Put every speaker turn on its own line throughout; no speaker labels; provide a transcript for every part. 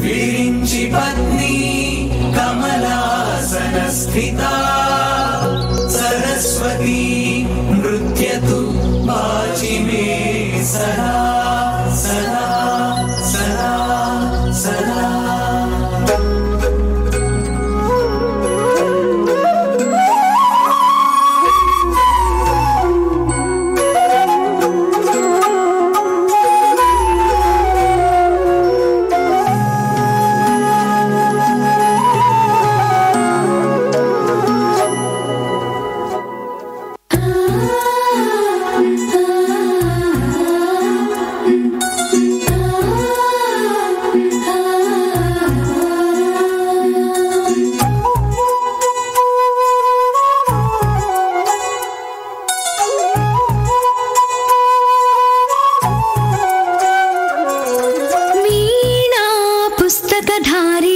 विरिञ्चि पत्नी कमलासनस्थिता। सरस्वती नृत्यतु वाचि मे सदा
పుస్తకధారిణి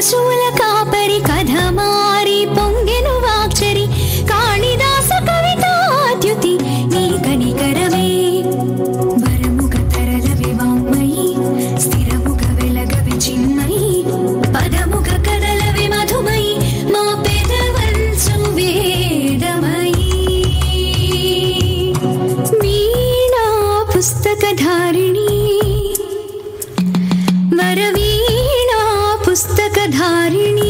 పశువుల కాపరి కథ మారి పొంగెను వాక్చరి. కాళిదాస కవితాద్యుతి నీ కనికరమే. వరముగ తరల వివాంమయి స్థిరముగ వెలగ విచిన్మయి పదముగ కదలవి మధుమయి మా పెదవంచు వేదమయి మీనా పుస్తకధారిణి వరవీణా పుస్తకధారిణి